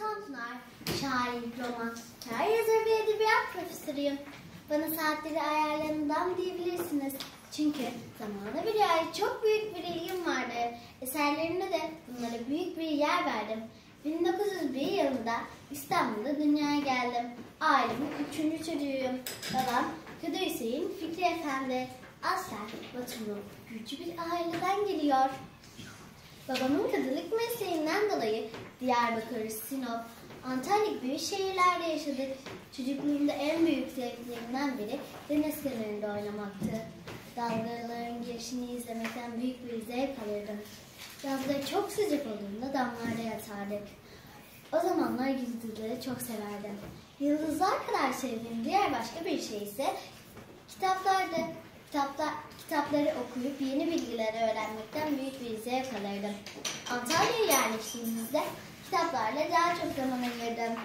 Tanpınar, şair, roman, hikaye yazarı ve edebiyat profesörüyüm. Bana saatleri ayarlarından diyebilirsiniz. Çünkü zamana bir ait çok büyük bir ilgim vardı. Eserlerimde de bunlara büyük bir yer verdim. 1901 yılında İstanbul'da dünyaya geldim. Ailemin üçüncü çocuğuyum. Babam Kadı Hüseyin Fikri Efendi. Aslen Batumlu, güçlü bir aileden geliyor. Babamın kadılık mesleğinden dolayı Diyarbakır, Sinop, Antalya gibi şehirlerde yaşadık. Çocukluğumda en büyük zevklerimden biri deniz kenarında oynamaktı. Dalgaların girişini izlemekten büyük bir zevk alırdım. Yazları çok sıcak olduğunda damlarda yatardık. O zamanlar yıldızları çok severdim. Yıldızlar kadar sevdiğim diğer başka bir şey ise kitaplardı. Kitaplar, kitapları okuyup yeni bilgileri öğrenmekten büyük bir zevk alırdım. Antalya'ya yerleştiğimizde kitaplarla daha çok zaman ayırdım.